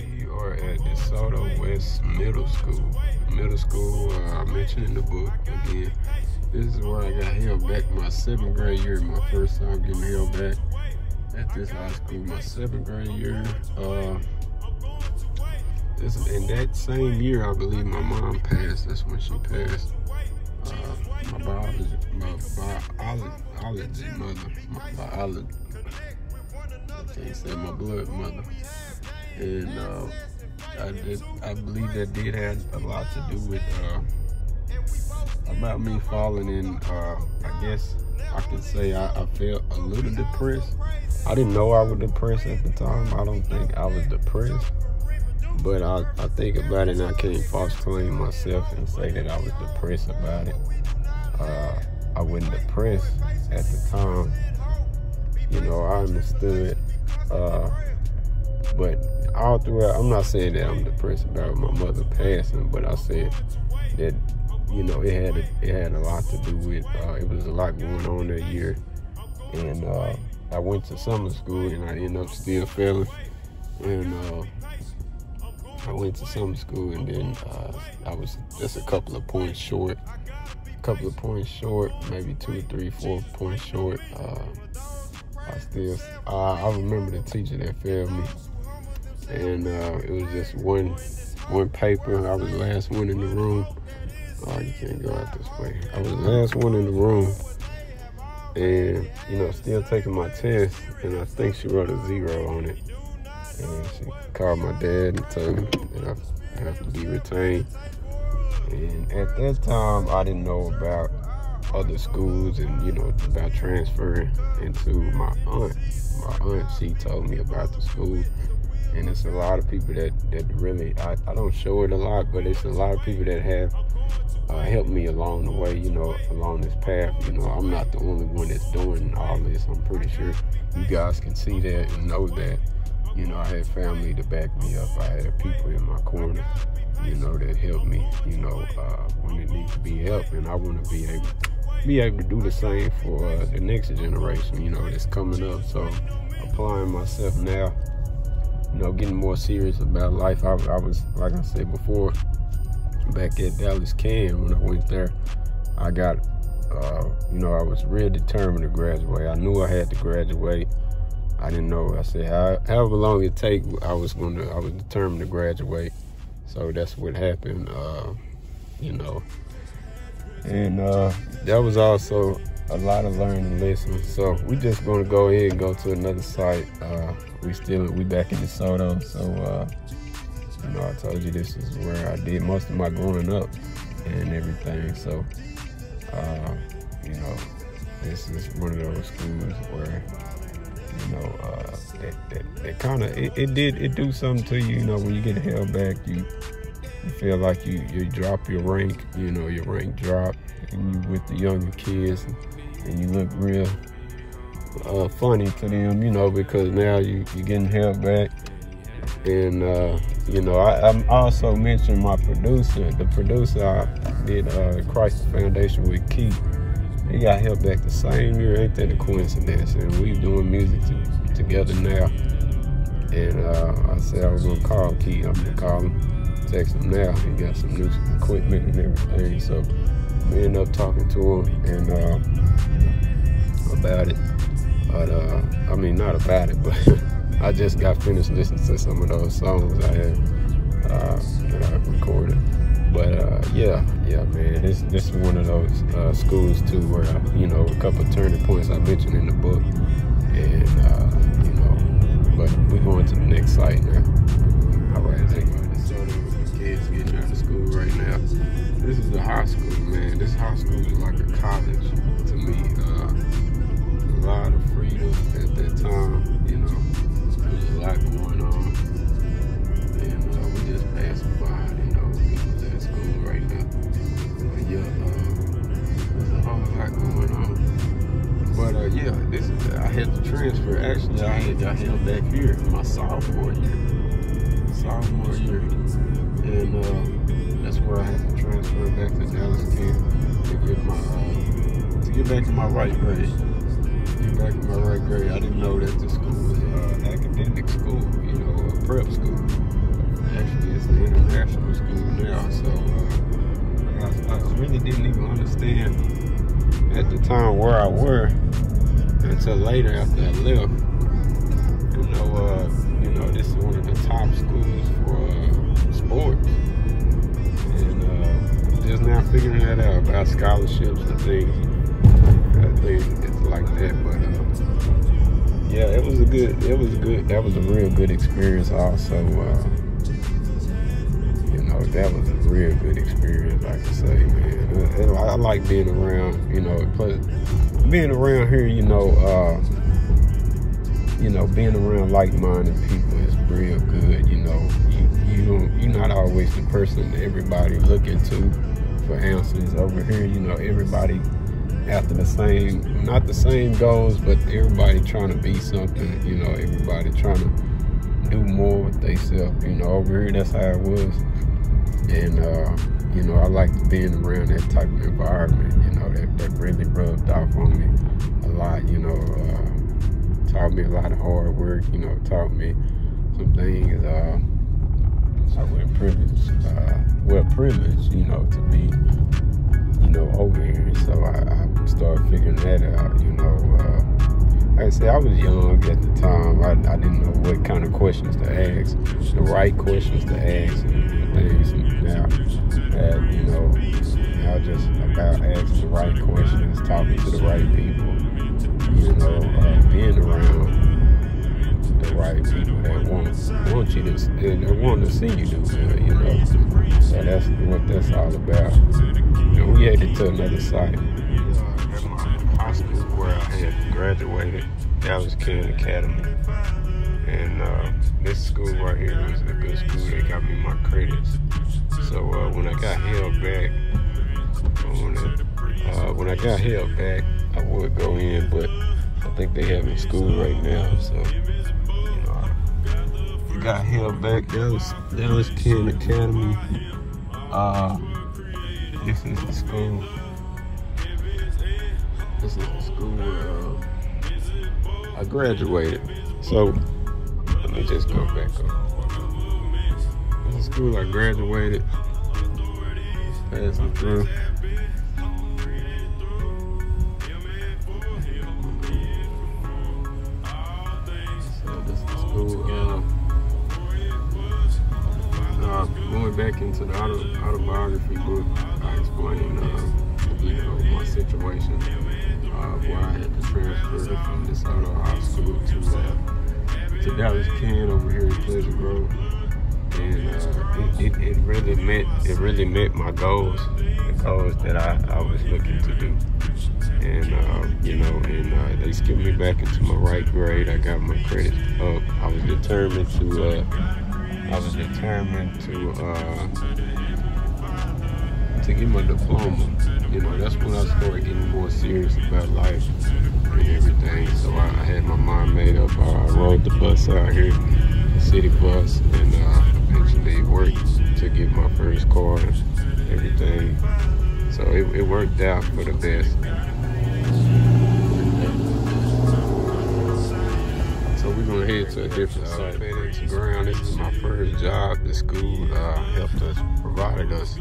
You are at DeSoto West Middle School. Middle school, uh, I mentioned in the book again. This is where I got held back my seventh grade year, my first time getting held back at this high school, my seventh grade year. Uh, this in that same year, I believe my mom passed. That's when she passed. Uh, my biology, my biology mother, my biology, Can't say my blood mother, and uh, I did. I believe that did have a lot to do with uh, about me falling in. Uh, I guess I could say I, I felt a little depressed. I didn't know I was depressed at the time. I don't think I was depressed. But I, I think about it and I can't false claim myself and say that I was depressed about it. Uh, I wasn't depressed at the time. You know, I understood. Uh, but all throughout, I'm not saying that I'm depressed about my mother passing, but I said that, you know, it had a, it had a lot to do with, uh, it was a lot going on that year. And uh, I went to summer school and I ended up still failing. And uh, I went to summer school and then uh, I was just a couple of points short. A couple of points short, maybe two, three, four points short. Uh, I still, uh, I remember the teacher that failed me, and uh, it was just one, one paper. I was the last one in the room. Oh, you can't go out this way. I was the last one in the room, and you know, still taking my test, and I think she wrote a zero on it. And she called my dad and told him that I have to be retained. And at that time, I didn't know about other schools and, you know, about transferring into my aunt. My aunt, she told me about the school. And it's a lot of people that, that really, I, I don't show it a lot, but it's a lot of people that have uh, helped me along the way, you know, along this path. You know, I'm not the only one that's doing all this. I'm pretty sure you guys can see that and know that. You know, I had family to back me up. I had people in my corner, you know, that helped me, you know, uh, when it needs to be helped. And I want to be able, be able to do the same for uh, the next generation, you know, that's coming up. So applying myself now, you know, getting more serious about life. I, I was, like I said before, back at Dallas Can when I went there, I got, uh, you know, I was real determined to graduate. I knew I had to graduate. I didn't know. I said, however long it take, I was going to, I was determined to graduate. So that's what happened, uh, you know. And uh, that was also a lot of learning lessons. So we just going to go ahead and go to another site. Uh, we still, we back in DeSoto. So, uh, you know, I told you this is where I did most of my growing up and everything. So, uh, you know, this is one of those schools where you know, uh, kind of, it, it, did, it do something to you, you know, when you get held back, you, you feel like you, you drop your rank, you know, your rank drop, and you with the younger kids, and, you look real uh, funny to them, you know, because now you, you're getting held back. And, uh, you know, I, also mentioned my producer, the producer I did uh, Christ Foundation with Keith he got held back the same year. Ain't that a coincidence? And we doing music to, together now. And uh, I said I was gonna call Key. I'm gonna call him, text him now. He got some new equipment and everything. So we end up talking to him and uh, about it. But uh, I mean, not about it, but I just got finished listening to some of those songs I had uh, that I recorded. But uh, yeah, yeah, man, this this is one of those uh, schools too where I, you know a couple turning points I mentioned in the book, and uh, you know, but we're going to the next site now. All right, This is a high school, man. This high school is like a college back to Dallas to get my uh, to get back to my right grade. Get back in my right grade, I didn't know that the school was an uh, academic school, you know, a prep school. Actually, it's an international school now, so uh, I, I, really didn't even understand at the time where I were until later after I left. You know, uh, you know, this is one of the top schools for uh, sports, just now figuring that out about scholarships and things things it's like that. But uh, yeah, it was a good, it was good, that was a real good experience. Also, uh, you know, that was a real good experience. I can say, man, I, I like being around. You know, plus being around here, you know. Uh, you know, being around like-minded people is real good. You know, you, you don't, you're not always the person that everybody looking to for answers. Over here, you know, everybody after the same, not the same goals, but everybody trying to be something. You know, everybody trying to do more with themselves. You know, over here that's how it was, and uh, you know, I like being around that type of environment. You know, that that really rubbed off on me a lot. You know, uh, taught me a lot of hard work. You know, taught me some things. Uh, I was privileged, uh, well privileged, you know, to be you know, over here. So I, I started figuring that out, you know. Uh, like I said, I was young at the time. I, I didn't know what kind of questions to ask, the right questions to ask, and things. Now, uh, you know, now just about asking the right questions, talking to the right people, you know, uh, being around the right people that want want you to they want to see you do good, you know. So that's what that's all about. And we headed to another site. At my school where I had graduated, Dallas Can Academy. And uh, this school right here was a good school. They got me my credits. So uh, when I got held back, when, uh, when I got held back, I would go in, but I think they have in school right now. So I got held back. That was that Academy. Uh, this is the school. This is the school where uh, I graduated. So let me just go back up. This is the school I graduated. Passing through. Back into the auto, autobiography book, I explain, uh, you know, my situation, uh, why I had to transfer from this auto high school to uh, to Dallas Can over here in Pleasant Grove, and uh, it, it, it, really met it really met my goals, the goals that I, I was looking to do, and uh, you know, and uh, they skipped me back into my right grade. I got my credits up. I was determined to uh, I was determined to uh, to get my diploma. You know, that's when I started getting more serious about life and everything. So I, I had my mind made up. I rode the bus out here, the city bus, and uh, eventually worked to get my first car and everything. So it, it worked out for the best. Gonna a different. FedEx Ground. This is my first job. The school uh, helped us, provided us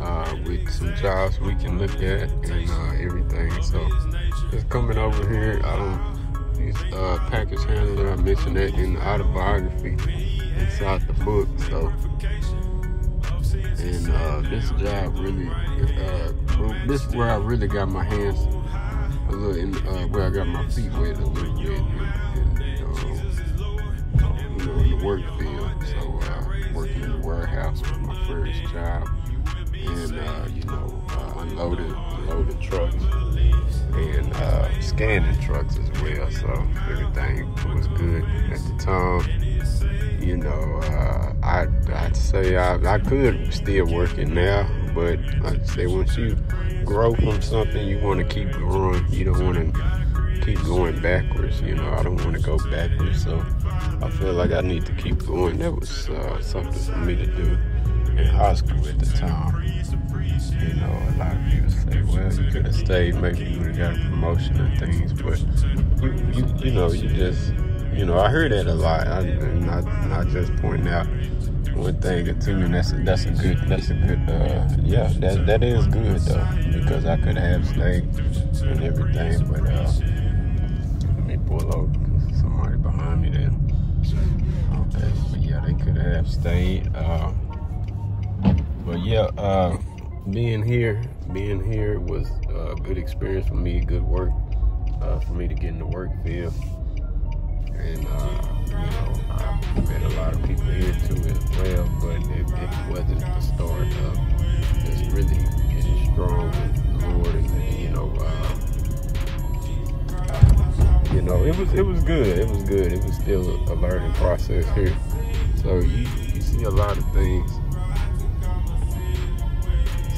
uh, with some jobs we can look at and uh, everything. So just coming over here, I don't use uh, package handler. I mentioned that in the autobiography inside the book. So and uh, this job really, uh, this is where I really got my hands a little in, uh, where I got my feet wet a little bit. Work field. So uh, working in the warehouse was my first job, and uh, you know uh, unloaded unloaded trucks and uh, scanning trucks as well. So everything was good at the time. You know, uh, I I'd say I, I could still work it now, but I'd say once you grow from something, you want to keep growing. You don't want to keep going backwards. You know, I don't want to go backwards. So I feel like I need to keep going. That was uh, something for me to do. in high school at the time. You know, a lot of people say, well, you could have stayed, maybe you would have got a promotion and things, but you, you, you know, you just, you know, I hear that a lot. I, not, not just pointing out one thing or two, and that's a, that's a good, that's a good, uh, yeah, that that is good though, because I could have stayed and everything, but uh, let me pull over. Behind me there. Okay, but yeah, they could have stayed. Uh, but yeah, uh, being here, being here was a good experience for me, good work uh, for me to get in the work field. And, uh, you know, I met a lot of people here too as well, but it, it wasn't the start of just really getting strong with the Lord and, you know, it was it was good. It was good. It was still a learning process here. So you, you see a lot of things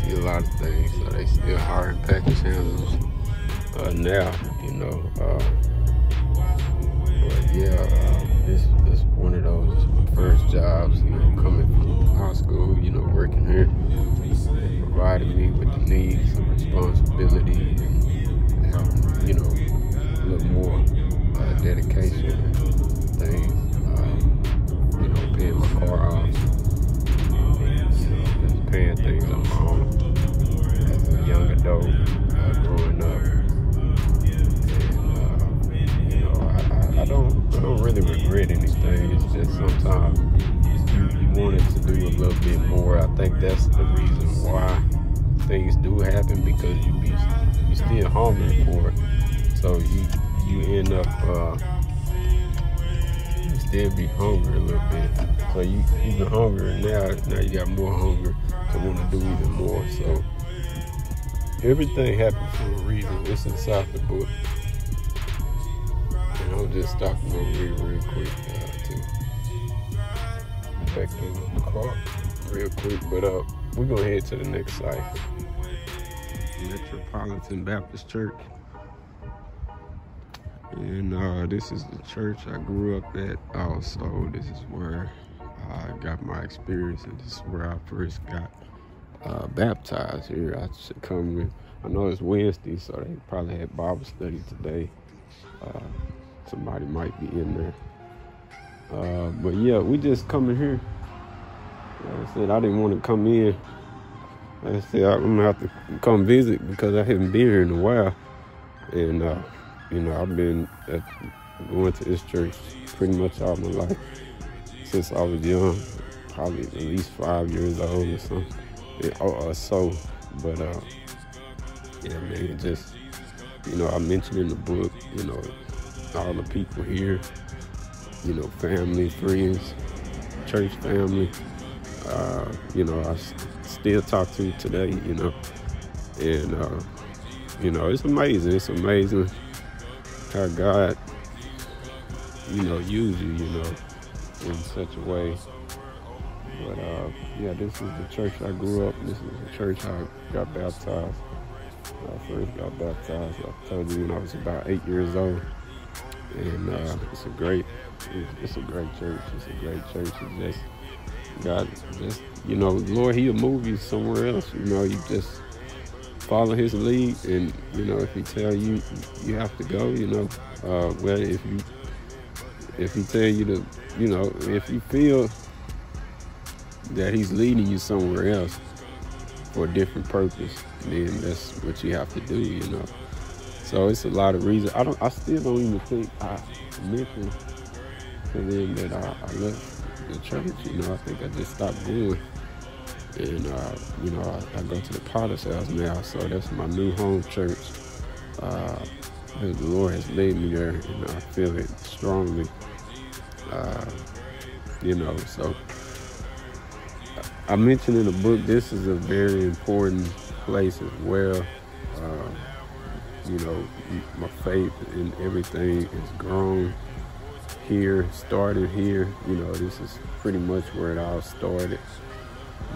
see a lot of things. So they still hiring package handlers uh, now, you know. Uh, but yeah, uh, this this one of those first jobs, you know, coming from high school, you know, working here, providing me with the needs and responsibility and, um, you know, a little more uh, dedication and things. Um, you know, paying my car off, you know, just paying things on my own as a young adult, uh, growing up. I don't I don't really regret anything. It's just sometimes you, you wanted to do a little bit more. I think that's the reason why things do happen because you be you still hungry for it. So you you end up uh, you still be hungry a little bit. So you even hungrier now. Now you got more hunger to want to do even more. So everything happens for a reason. It's inside the book. And I'll just over here real quick uh, to back in the car real quick. But uh, we're gonna head to the next site. Metropolitan Baptist Church. And uh, this is the church I grew up at also. This is where I got my experience and this is where I first got uh, baptized here. I should come with, I know it's Wednesday, so they probably had Bible study today. Uh, somebody might be in there. Uh, but yeah, we just coming here. Like I said, I didn't want to come in. Like I said, I'm gonna have to come visit because I haven't been here in a while. And, uh, you know, I've been at, going to this church pretty much all my life since I was young, probably at least five years old or something, or, so. But, uh, yeah, man, just, you know, I mentioned in the book, you know, all the people here, you know, family, friends, church family, uh, you know, I still talk to today, you know, and, uh, you know, it's amazing. It's amazing how God, you know, use you, you know, in such a way. But, uh, yeah, this is the church I grew up. This is the church I got baptized. I first got baptized, I told you when I was about eight years old and uh, it's a great, it's a great church. It's a great church. It's just God, just you know, Lord, He'll move you somewhere else. You know, you just follow His lead, and you know, if He tell you you have to go, you know, uh, well, if you if He tell you to, you know, if you feel that He's leading you somewhere else for a different purpose, then that's what you have to do. You know. So it's a lot of reasons. I don't. I still don't even think I mentioned to them that I, I left the church. You know, I think I just stopped going. And uh, you know, I, I, go to the Potter's house now, so that's my new home church. Uh, the Lord has laid me there, and I feel it strongly. Uh, you know, so I mentioned in the book this is a very important place as well. Uh, you know, my faith in everything is grown here, started here. You know, this is pretty much where it all started.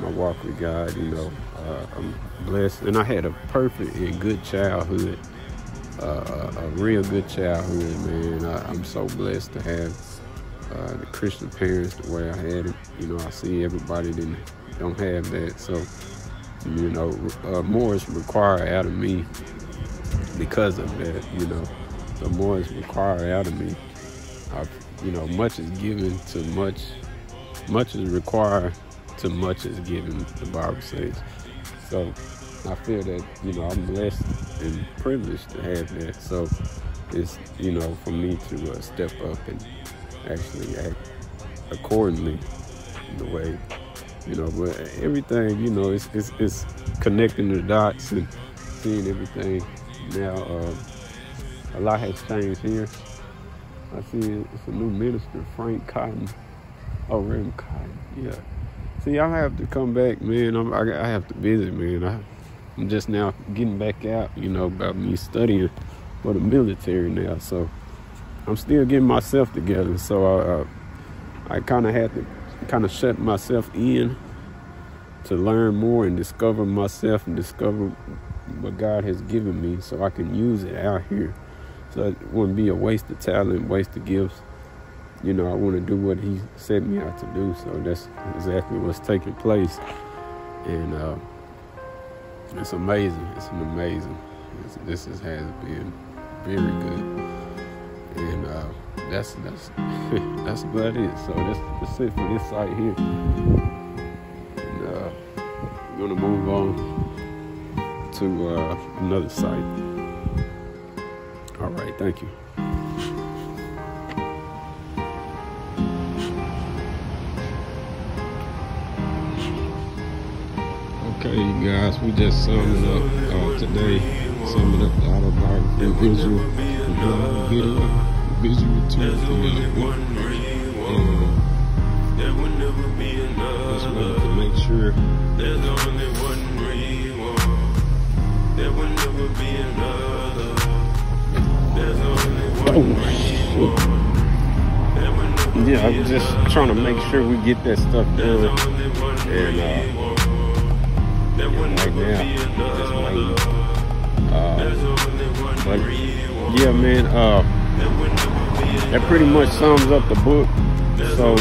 My walk with God, you know, uh, I'm blessed. And I had a perfect and good childhood, uh, a real good childhood, man. I, am so blessed to have uh, the Christian parents the way I had it. You know, I see everybody didn't don't have that. So, you know, uh, more is required out of me because of that. You know, so more is required out of me. I, you know, much is given to much. Much is required to much is given. The Bible says. So I feel that you know I'm blessed and privileged to have that. So it's you know for me to uh, step up and actually act accordingly in the way you know. But everything you know it's it's, it's connecting the dots and seeing everything now. Uh, a lot has changed here. I see it's a new minister, Frank Cotton. Oh, Rim Cotton, yeah. See, I have to come back, man. I'm, I, I have to visit, man. I, I'm just now getting back out, you know, about me studying for the military now. So I'm still getting myself together. So I, uh, I kind of had to kind of shut myself in to learn more and discover myself and discover what God has given me so I can use it out here. So it wouldn't be a waste of talent, waste of gifts. You know, I want to do what He sent me out to do. So that's exactly what's taking place. And uh, it's amazing. It's an amazing. It's, this has been very good. And uh, that's that's that's about it. So that's, that's it for this site here. And uh, we're gonna move on to uh, another site. All right, thank you. Okay, guys, we just summing up uh, today, summing up the autobiography visual, uh, video, visual tour for the um, just wanted to make sure. There's only one one. There will never be another. There's only one oh, Yeah, I'm just trying to make sure we get that stuff done. And uh right now, just waiting. Uh, but yeah, man, uh, that pretty much sums up the book. So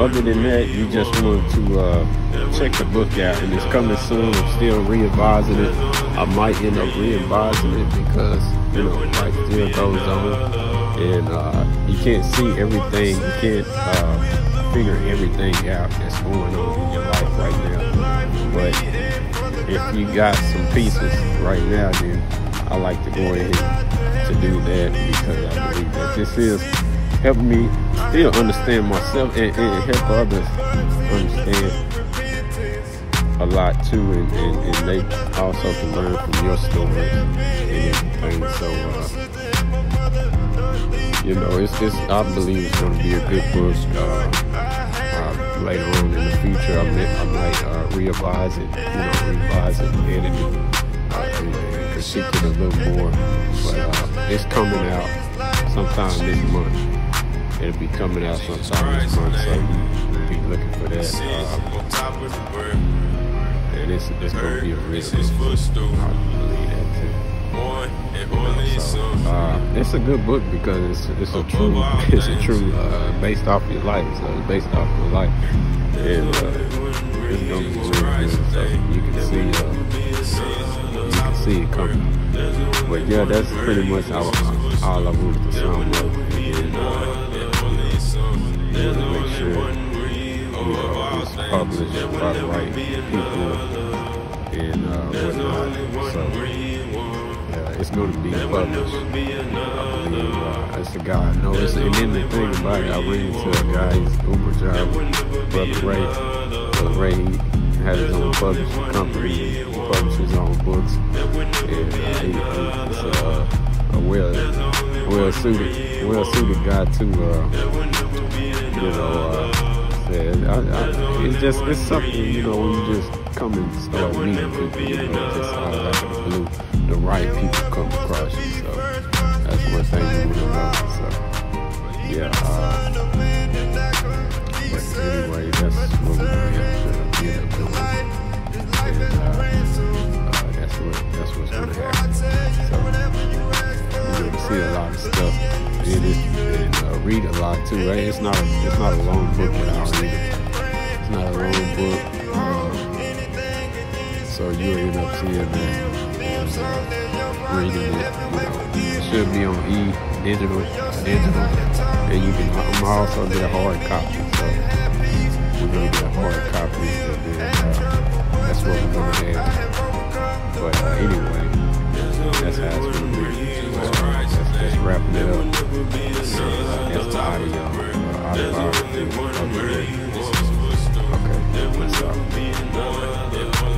other than that, you just want to uh, check the book out, and it's coming soon. I'm still re-advising it. I might end up re-advising it because you know life still goes on, and uh, you can't see everything. You can't uh, figure everything out that's going on in your life right now. But if you got some pieces right now, then I like to go ahead to do that because I believe that this is helping me still understand myself and, and help others understand a lot too, and, and, and, they also can learn from your stories and everything. So, uh, you know, it's, it's I believe it's going to be a good book. Uh, later on in the future, I might, I might uh, revise it, you know, revise it, edit it, uh, and, and critique it a little more. But uh, it's coming out sometime this month. It'll be coming out sometime this month, so be looking for that. Uh, and it's, it's going to be a real So, uh, it's a good book because it's, it's a true, it's a true, uh, based off your life. So it's based off your life, and uh, it's gonna be good. So you can see, uh, you can see it coming. But yeah, that's pretty much all, all I wanted to sum up, and uh, make sure you know it's published by the right people and uh, whatnot. So it's going to be published. I believe uh, it's a guy I know. It's, and then the thing about it, I ran into a guy, he's Uber driver, Brother Ray. Brother Ray he has his own publishing company, he publishes his own books, and uh, he, he's uh, a well, well suited, well suited guy to, uh, you know, uh, said, I, I, it's just it's something you know when you just come and start meeting people, you know, just out of the blue the right people come across you. So that's one thing you to know. So yeah. Uh, but anyway, that's what we're gonna end up doing. And uh, uh, that's what that's what's gonna happen. So you're gonna see a lot of stuff in it and uh, read a lot too. Right? It's not a, it's not a long book at all either. It's not a long book. Uh, So you'll end up seeing that regular. Should be on E digital, digital, and you can. I'm also get a hard copy, so we're gonna get a hard copy. And then, uh, that's what we're gonna have. But uh, anyway, that's how it's gonna be. So, wrapping it up. That's the audio. Uh, audio, audio. Okay, what's up?